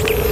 Podcast.